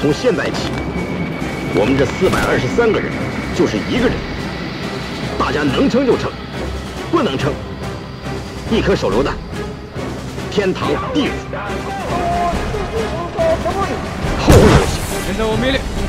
从现在起，我们这四百二十三个人，就是一个人，大家能撑就撑，不能撑，一颗手榴弹，天堂地狱，后会有期。现在我命令。